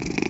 you